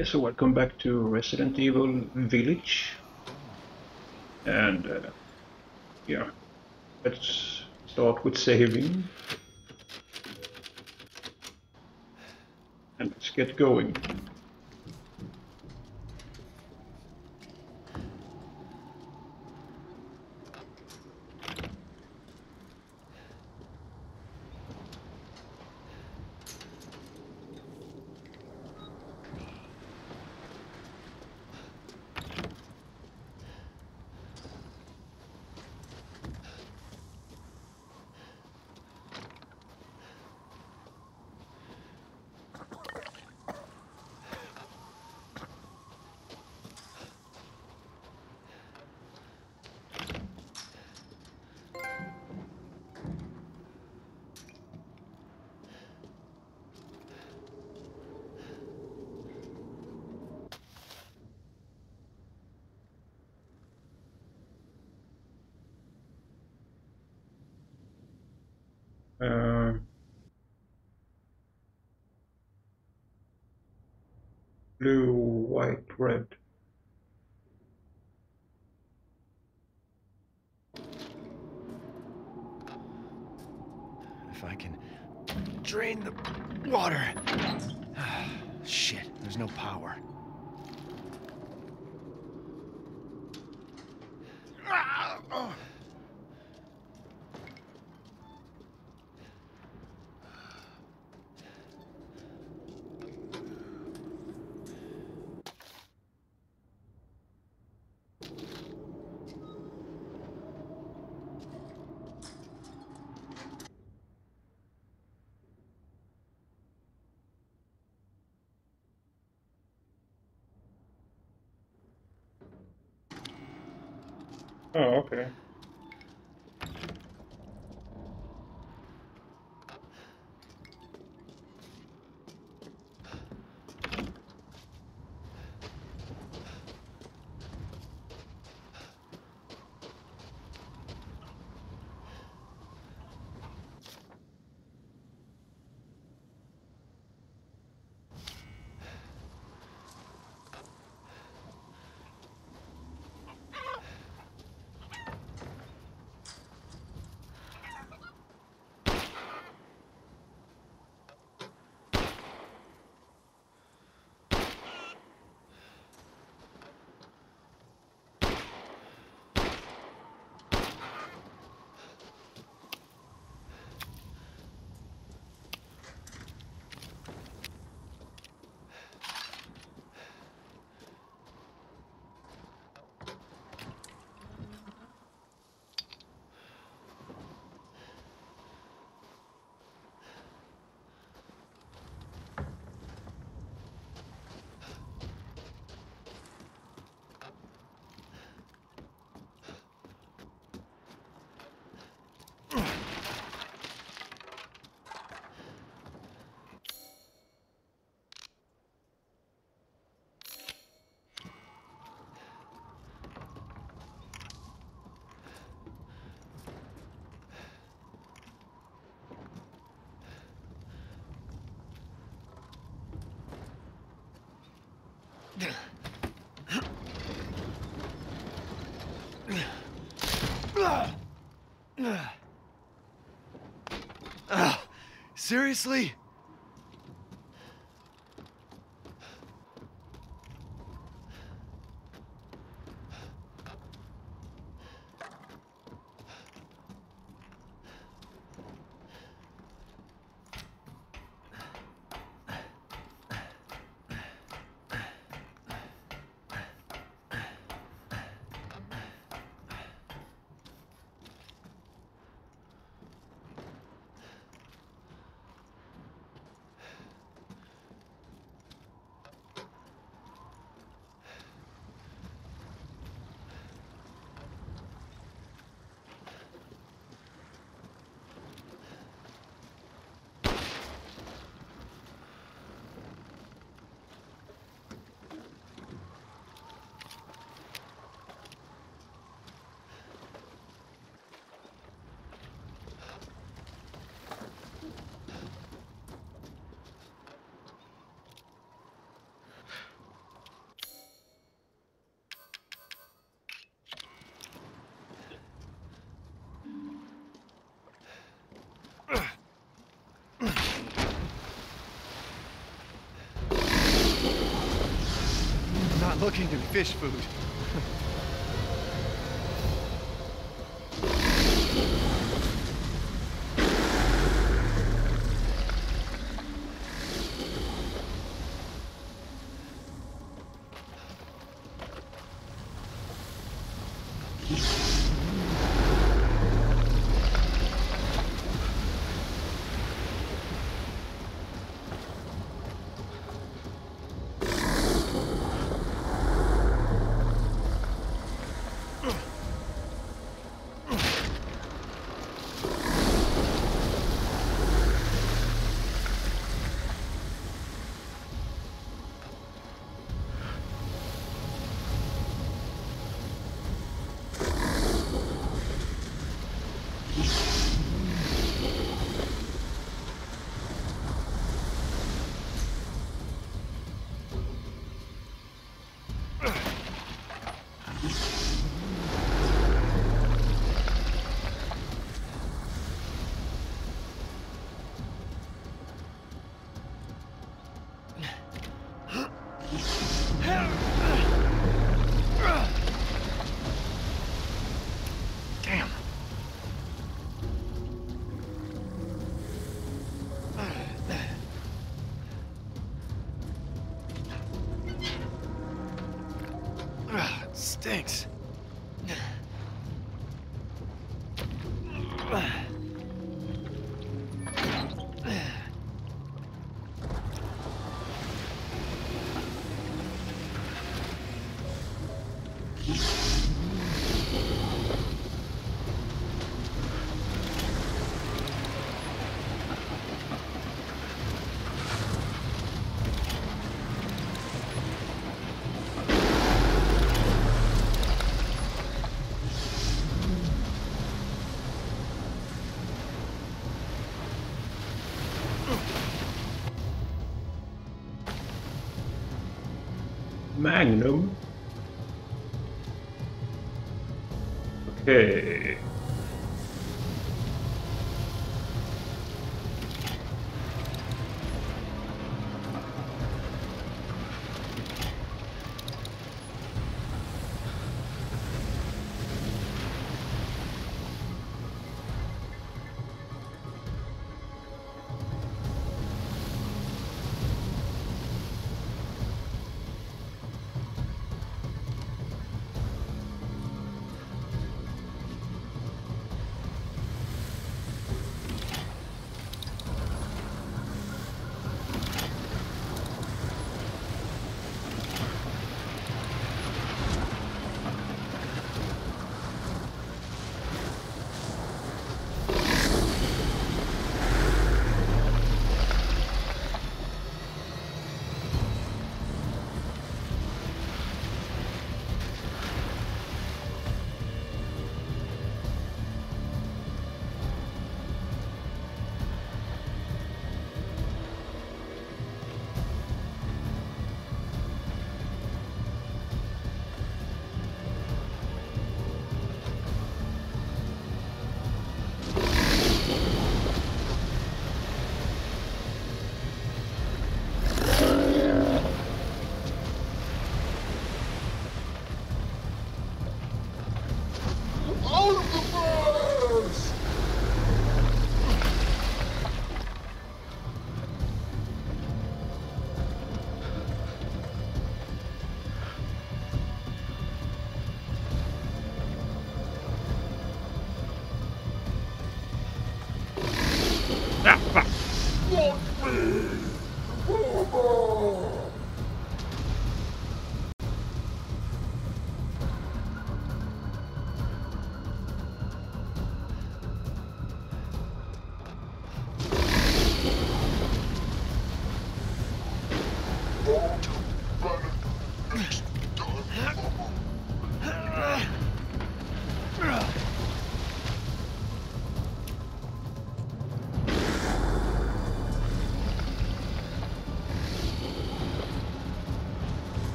Yeah, so welcome back to Resident Evil Village. And uh, yeah, let's start with saving. And let's get going. Uh, blue, white, red. If I can drain the water. Shit, there's no power. Oh, okay. Seriously? Looking to fish food. Ugh, Magnum. Okay.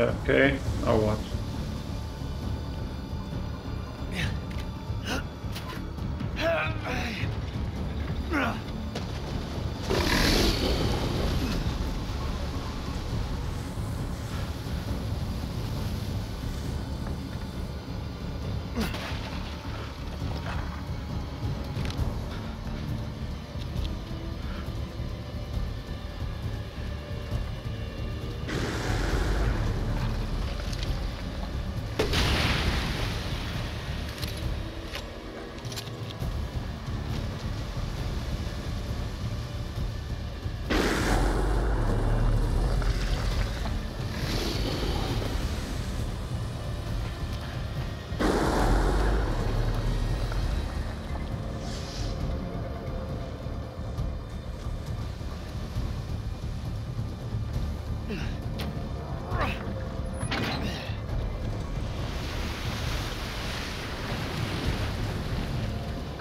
Okay, now what?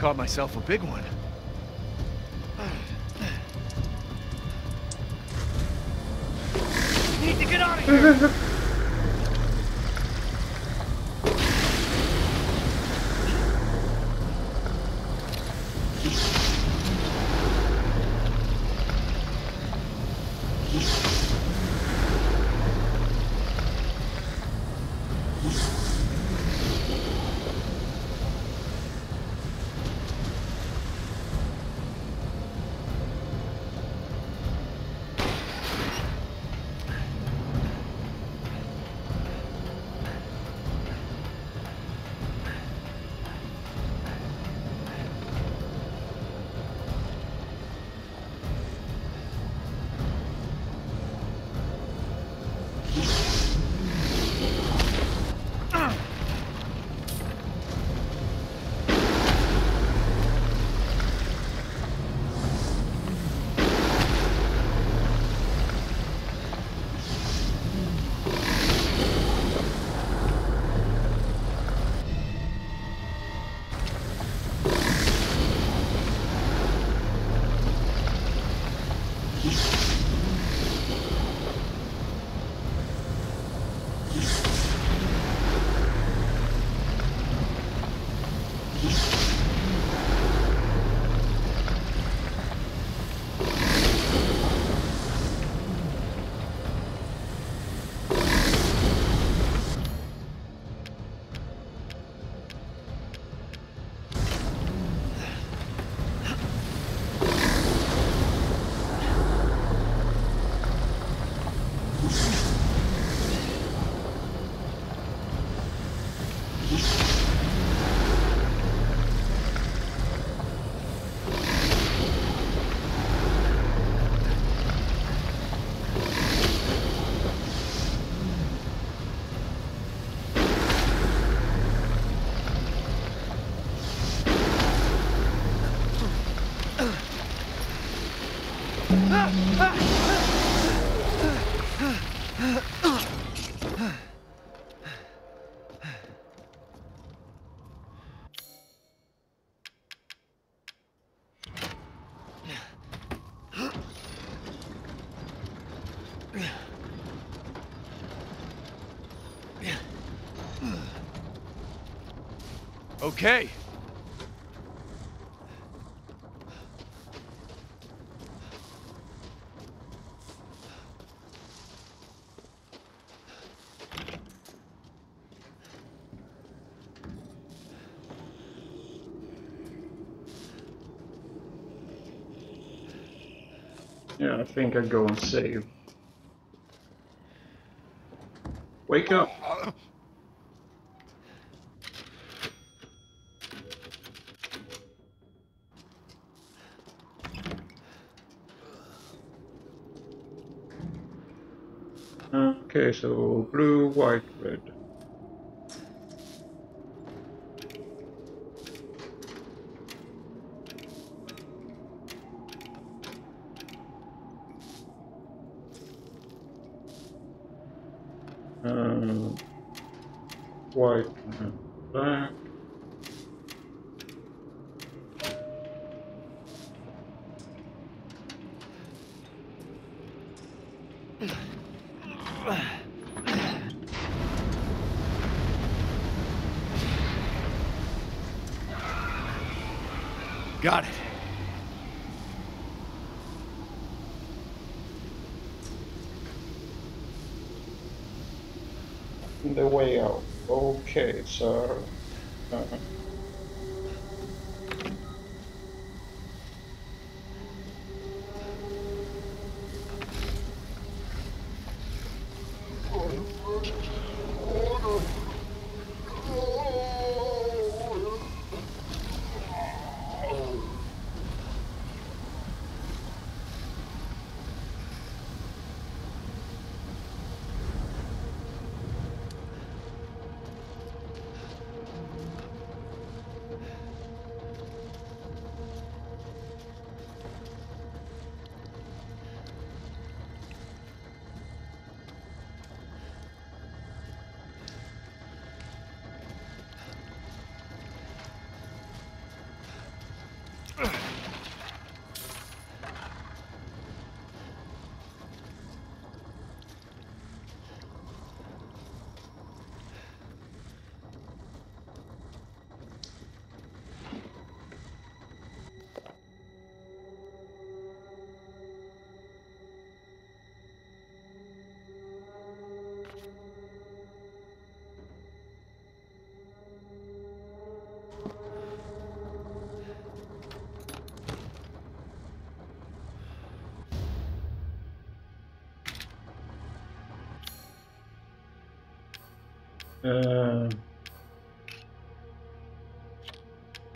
Caught myself a big one. Need to get out of here! Okay. Yeah, I think I go and save. Wake up! Okay, so blue, white, red. Uh, white, and black. Got it. The way out. Okay, so... Uh, Uh,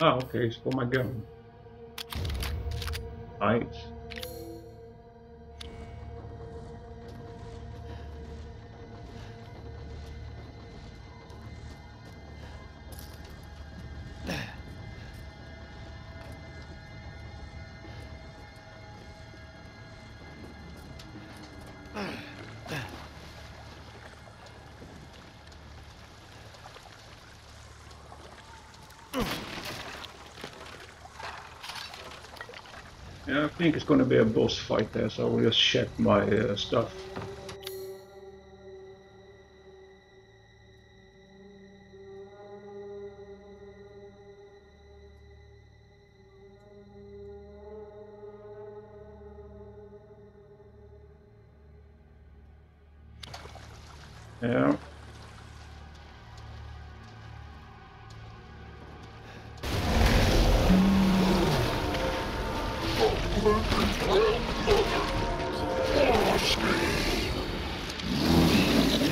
ah, okay, it's for my gun. Nice. Yeah, I think it's gonna be a boss fight there, so I'll just check my uh, stuff.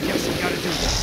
Guess I gotta do this.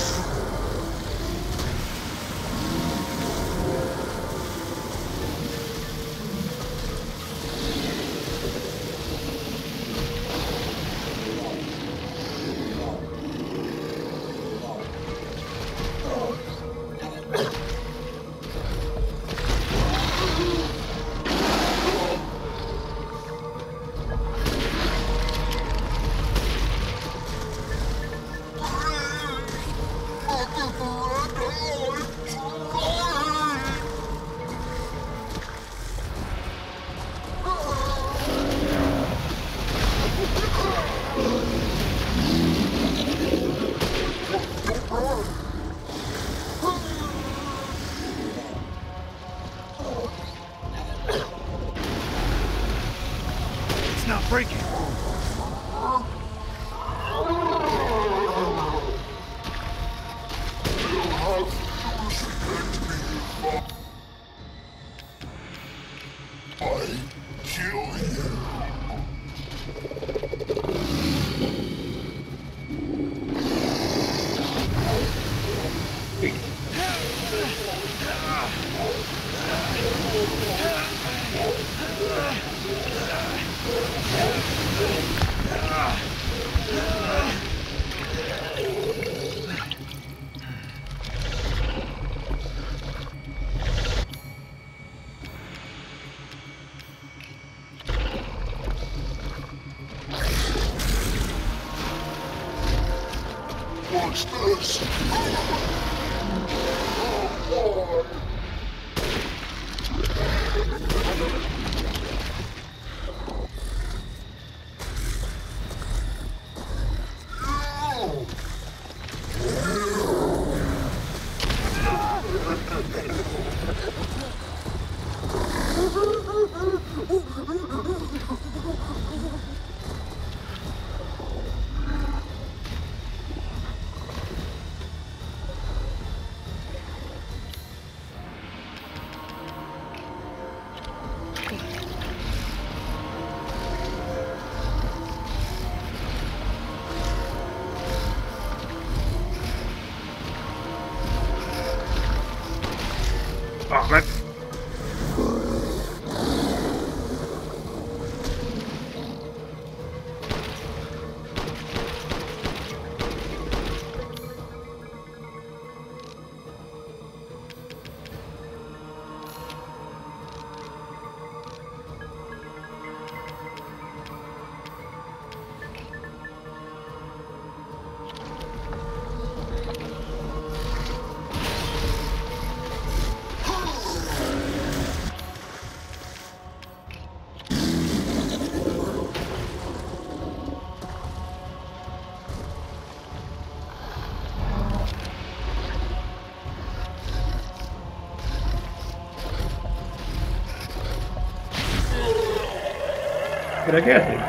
Did I get him?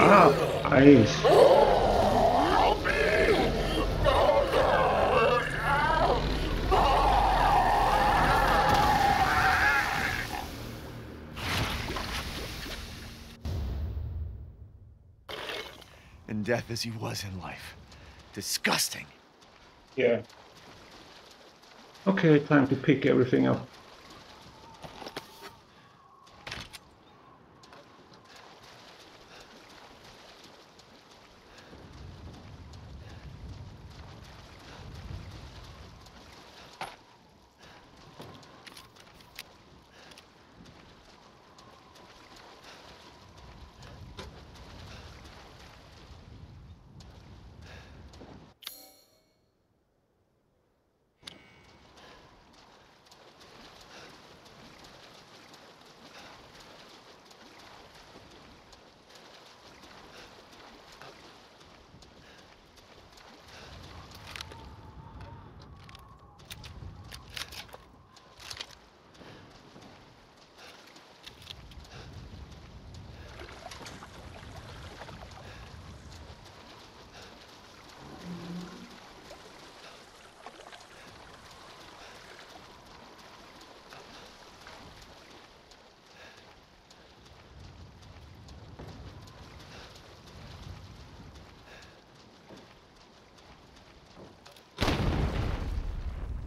Ah, nice. In death as he was in life. Disgusting. Yeah. Okay, time to pick everything up.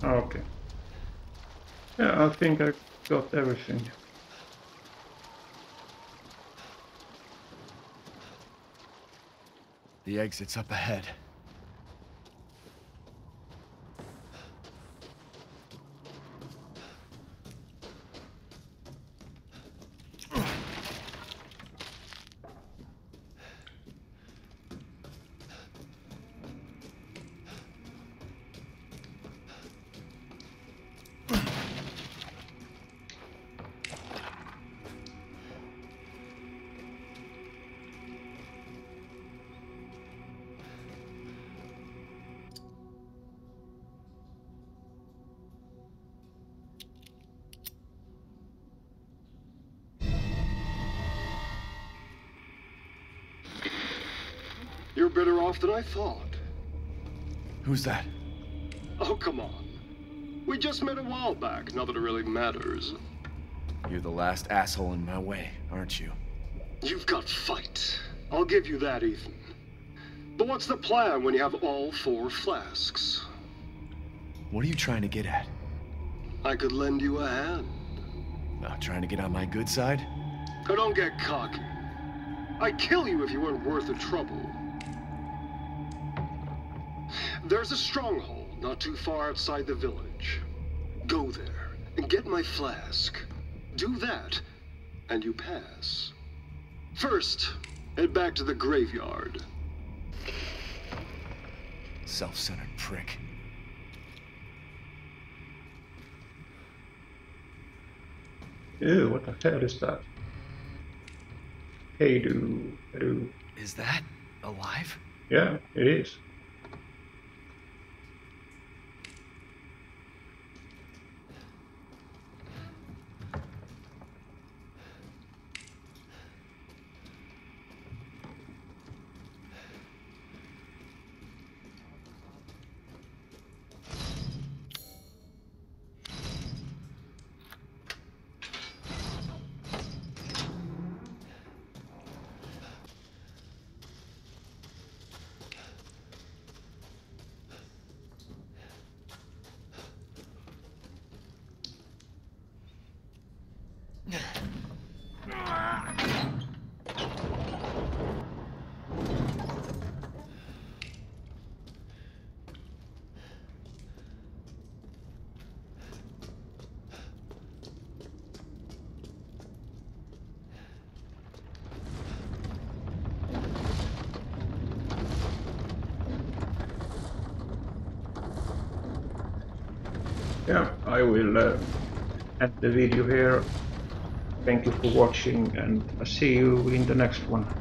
Ah, okay. Yeah, I think I got everything. The exit's up ahead. Better off than I thought. Who's that? Oh, come on. We just met a while back, not that it really matters. You're the last asshole in my way, aren't you? You've got fight. I'll give you that, Ethan. But what's the plan when you have all four flasks? What are you trying to get at? I could lend you a hand. Uh, trying to get on my good side? Now don't get cocky. I'd kill you if you weren't worth the trouble. There's a stronghold not too far outside the village. Go there and get my flask. Do that, and you pass. First, head back to the graveyard. Self-centered prick. Ew, what the hell is that? Hey do, do. Is that alive? Yeah, it is. Yeah, I will uh, end the video here. Thank you for watching and I'll see you in the next one.